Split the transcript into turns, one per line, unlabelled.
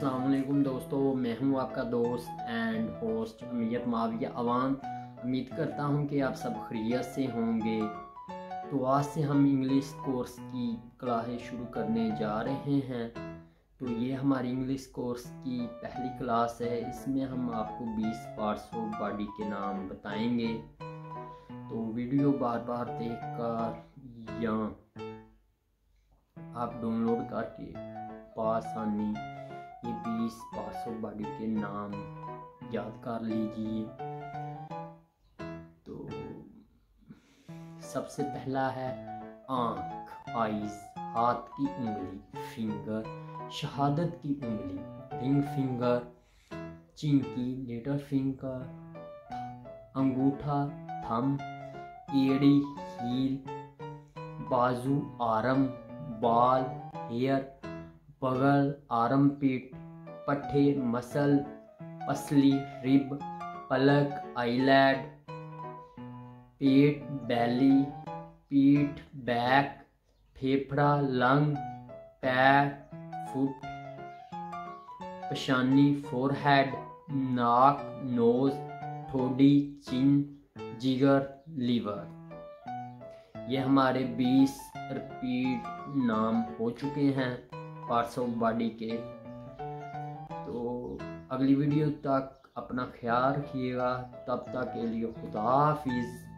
अल्लाम दोस्तों, मैं हूँ आपका दोस्त एंड होस्ट अमीयत माविया अवान। उम्मीद करता हूँ कि आप सब खरीत से होंगे। तो आज से हम इंग्लिश कोर्स की क्लासें शुरू करने जा रहे हैं। तो ये हमारी इंग्लिश कोर्स की पहली क्लास है, इसमें हम आपको 20 पार्ट्स ऑफ़ बॉडी के नाम बताएँगे। तो वीडियो बार बार देख कर या आप डाउनलोड करके पासानी ये बीस पासो बॉडी के नाम याद कर लीजिए। तो सबसे पहला है आँख, आईज, हाथ की उंगली, फिंगर, शहादत की उंगली, रिंग फिंगर चिंकी लिटल फिंगर, अंगूठा, थम, एड़ी, हील, बाजू, आरम, बाल, हेयर बगल, आरम पीठ पट्टे मसल, पसली, रिब, पलक, आईलैड, पेट, बैली, पीठ, बैक, फेफड़ा, लंग, पैर, फुट, पशानी, फोरहेड, नाक, नोज़, ठोडी, चिन, जिगर, लीवर। ये हमारे 20 रिपीट नाम हो चुके हैं। पार्ट्स ऑफ़ बॉडी के। तो अगली वीडियो तक अपना ख्याल रखिएगा। तब तक के लिए खुदा हाफिज़।